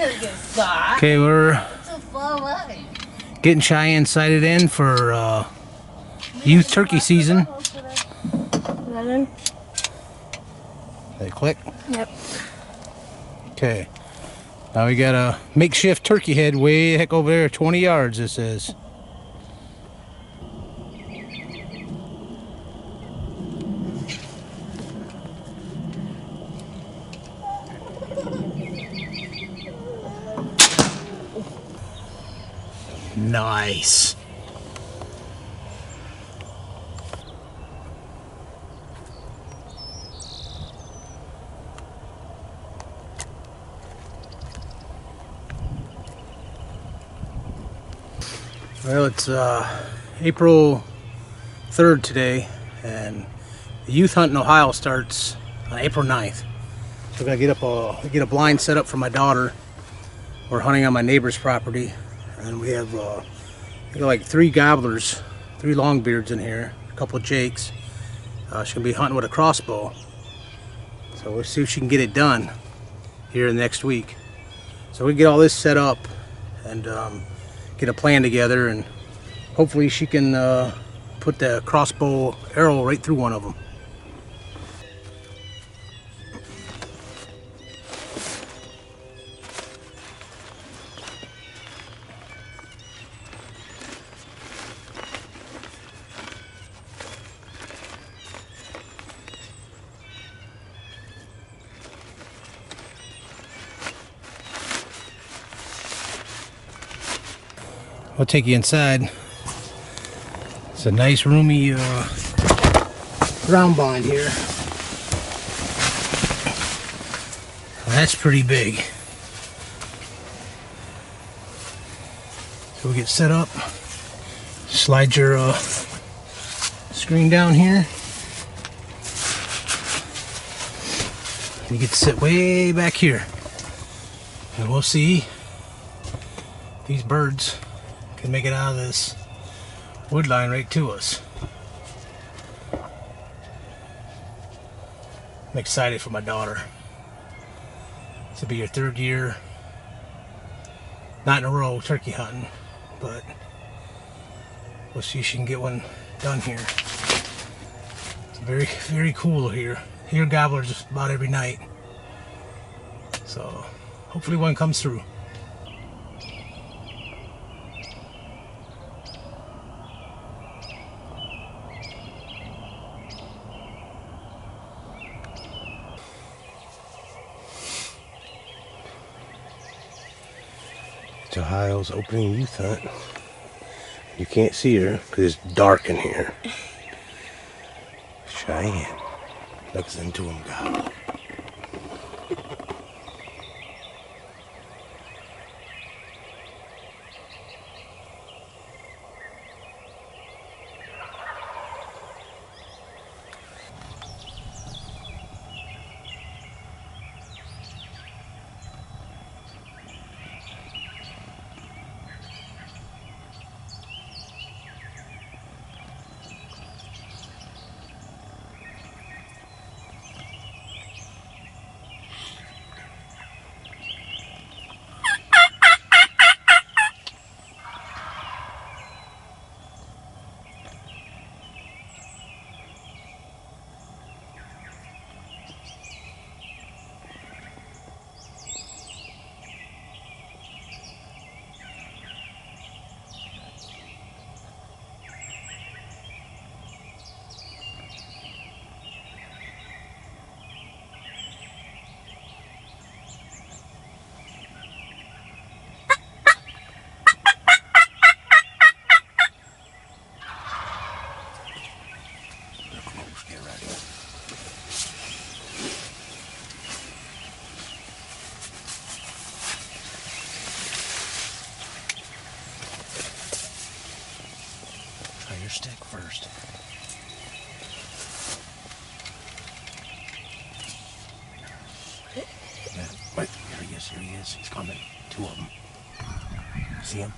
could get stuck. Okay, we're Too far away. getting Cheyenne sighted in for uh, youth turkey season. That in? They click. Yep. Okay. Now we got a makeshift turkey head way heck over there, 20 yards this is. Nice. Well, it's uh, April 3rd today, and the youth hunt in Ohio starts on April 9th. So I gotta get up a get a blind set up for my daughter. We're hunting on my neighbor's property, and we have uh, like three gobblers, three longbeards in here, a couple jakes. Uh, she's gonna be hunting with a crossbow, so we'll see if she can get it done here next week. So we get all this set up, and. Um, get a plan together and hopefully she can uh, put the crossbow arrow right through one of them. I'll take you inside. It's a nice roomy uh, ground blind here. That's pretty big. So we get set up. Slide your uh, screen down here. You get to sit way back here. And we'll see these birds can make it out of this wood line right to us. I'm excited for my daughter. This will be her third year, not in a row turkey hunting, but we'll see if she can get one done here. It's very, very cool here. Hear gobblers about every night. So hopefully one comes through. Ohio's opening youth hunt. You can't see her because it's dark in here. Cheyenne looks into him, God. Get ready. Try your stick first. Yeah, wait, here he is, here he is. He's coming. Two of them. See him?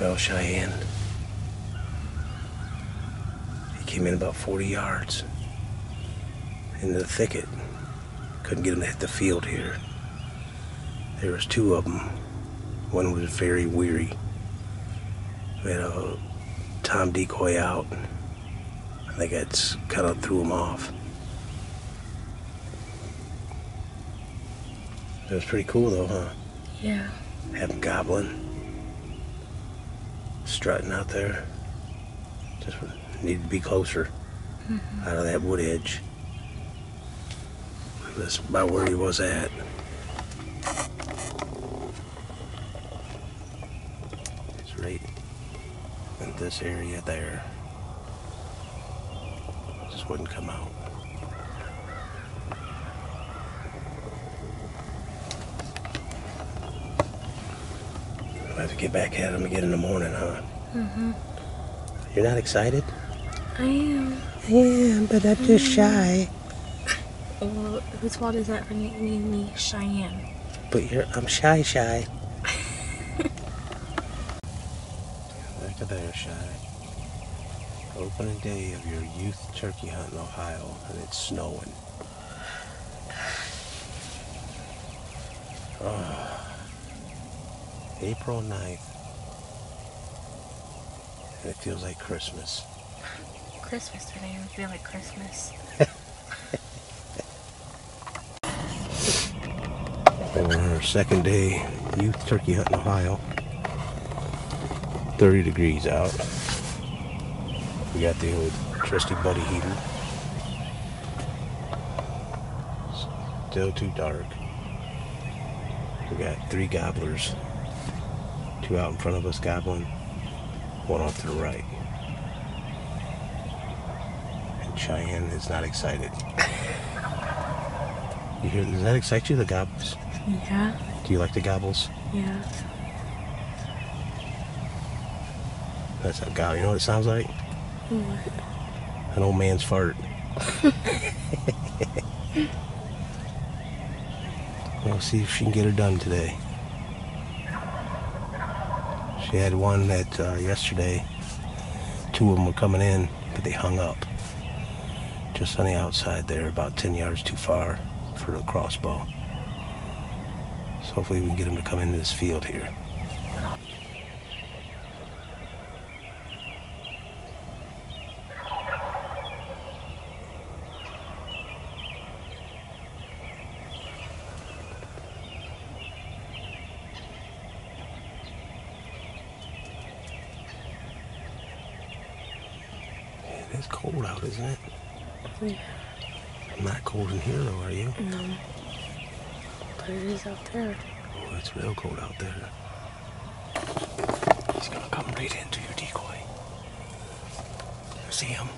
Cheyenne. He came in about 40 yards into the thicket. Couldn't get him to hit the field here. There was two of them. One was very weary. We had a Tom decoy out. I think that's kind of threw him off. It was pretty cool though, huh? Yeah. Have him gobbling, strutting out there. Just needed to be closer mm-hmm. out of that wood edge. That's about where he was at. It's right in this area there. Just wouldn't come out. I'll have to get back at him again in the morning, huh? Mm-hmm. You're not excited? I am. I am, but I'm just shy. Well, whose fault is that for naming me Cheyenne? But you're, I'm shy, shy. Back of there, shy. Opening day of your youth turkey hunt in Ohio, and it's snowing. Oh, April 9th. And it feels like Christmas. Christmas today. I feel like Christmas. on our second day youth turkey hunt in Ohio. 30 degrees out. We got the old trusty buddy heater. Still too dark. We got three gobblers. Two out in front of us gobbling. One off to the right. And Cheyenne is not excited. You hear, does that excite you, the gobbles? Yeah. Do you like the gobbles? Yeah. That's a gobble. You know what it sounds like? What? An old man's fart. we'll see if she can get her done today. She had one that uh, yesterday, two of them were coming in, but they hung up. Just on the outside there, about 10 yards too far for the crossbow. So hopefully we can get them to come into this field here. It is cold out, isn't it? Yeah. Not cold in here though, are you? No. But it is out there. Oh, it's real cold out there. He's gonna come right into your decoy. You see him?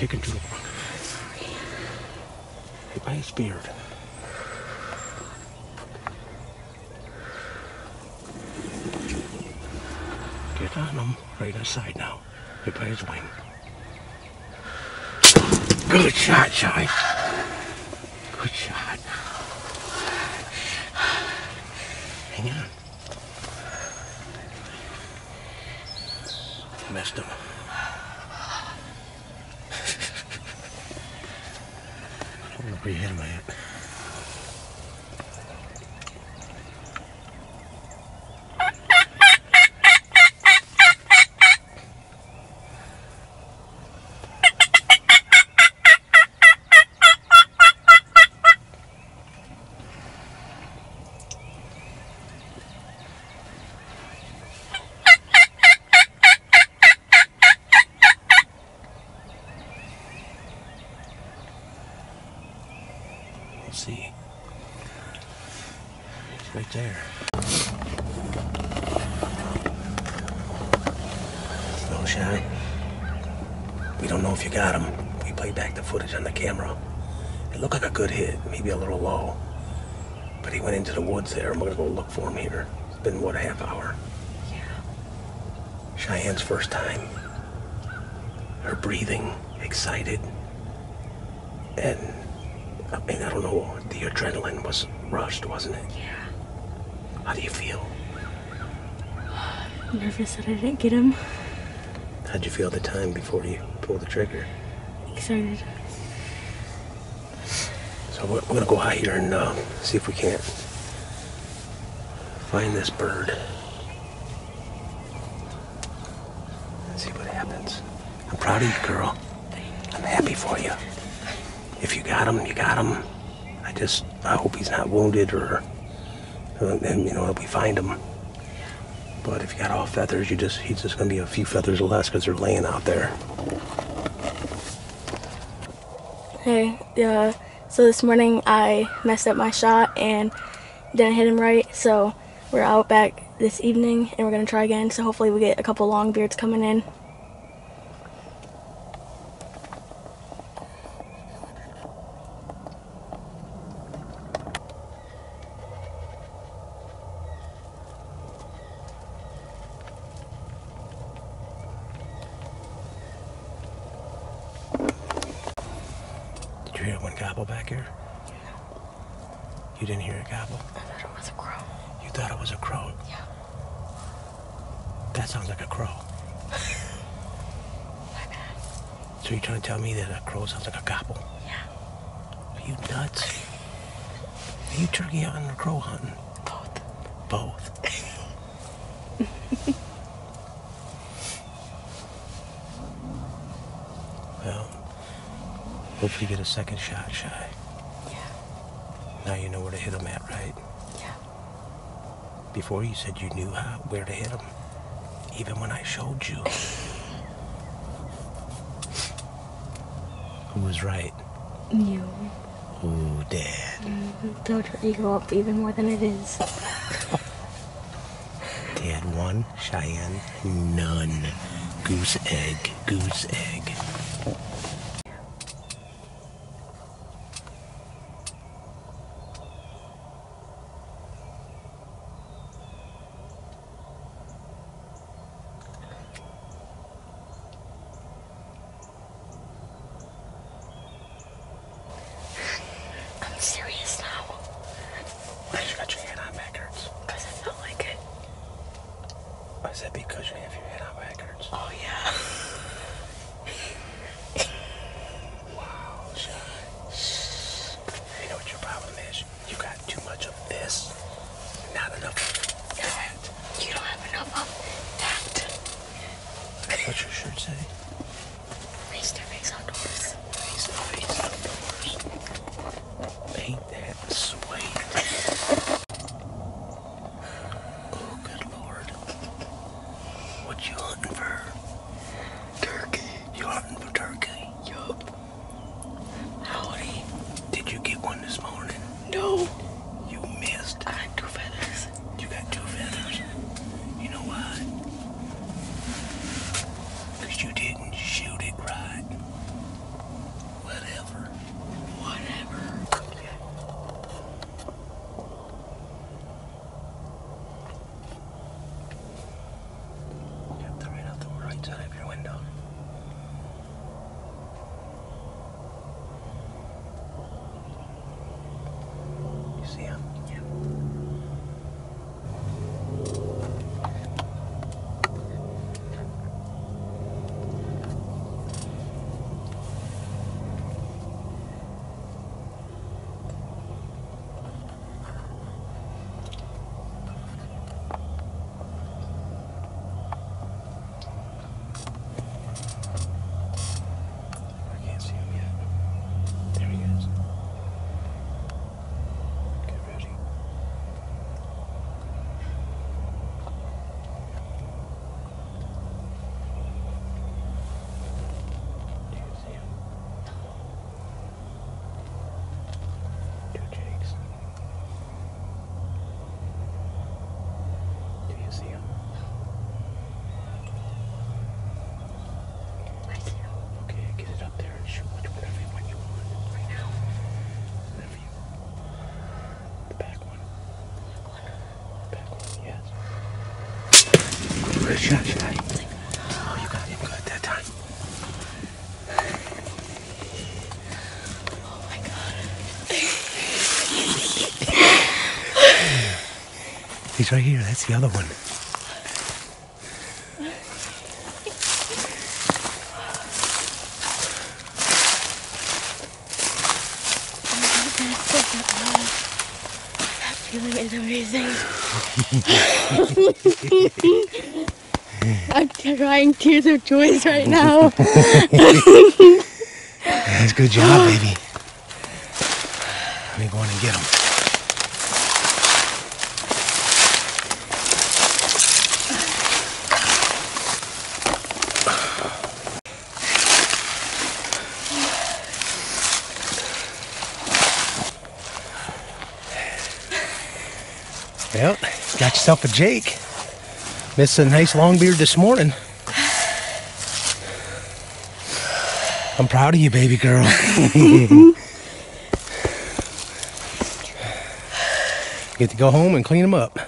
taking too long. Sorry. By his beard. Get on him right inside now. Hit by his wing. Good shot, Shy. Right there. We don't know if you got him. We played back the footage on the camera. It looked like a good hit, maybe a little low. But he went into the woods there, and we're gonna go look for him here. It's been what a half hour. Yeah. Cheyenne's first time. Her breathing, excited, and I mean, I don't know. The adrenaline was rushed, wasn't it? Yeah. How do you feel? Nervous that I didn't get him. How'd you feel the time before you pulled the trigger? Excited. So we're, we're gonna go out here and uh, see if we can't find this bird. And see what happens. I'm proud of you, girl. I'm happy for you. If you got him, you got him. I just, I hope he's not wounded or, and you know, we find him. But if you got all feathers, you just, he's just gonna be a few feathers less because they're laying out there. Hey, yeah. So this morning I messed up my shot and didn't hit him right. So we're out back this evening and we're gonna try again. So hopefully we get a couple long beards coming in. Did you hear one gobble back here? Yeah. You didn't hear it gobble? I thought it was a crow. You thought it was a crow? Yeah. That sounds like a crow. So you're trying to tell me that a crow sounds like a gobble? Yeah. Are you nuts? Are you turkey hunting or crow hunting? Both. Both. well, hopefully you get a second shot, Shy. Yeah. Now you know where to hit them at, right? Yeah. Before you said you knew how, where to hit them. Even when I showed you. Who was right? You. Ooh, Dad. Don't your ego up even more than it is. Dad one, Cheyenne none. Goose egg, goose egg. He's right here. That's the other one. That feeling is amazing. I'm crying tears of joy right now. That's good job, baby. Let me go in and get him. Well, got yourself a Jake. Missed a nice long beard this morning. I'm proud of you, baby girl. Get to go home and clean them up.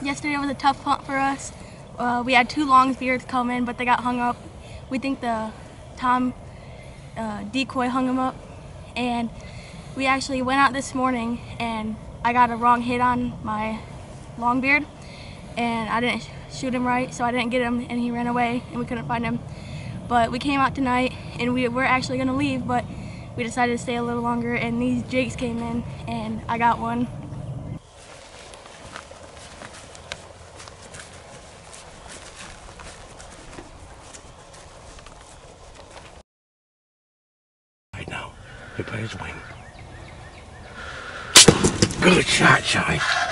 Yesterday was a tough hunt for us. Uh, we had two long beards come in, but they got hung up. We think the Tom uh, decoy hung them up. And we actually went out this morning and I got a wrong hit on my long beard and I didn't shoot him right, so I didn't get him and he ran away and we couldn't find him. But we came out tonight and we were actually gonna leave, but we decided to stay a little longer and these jakes came in and I got one. Right now, right by his wing. Good shot.